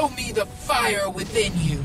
Show me the fire within you.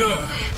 だ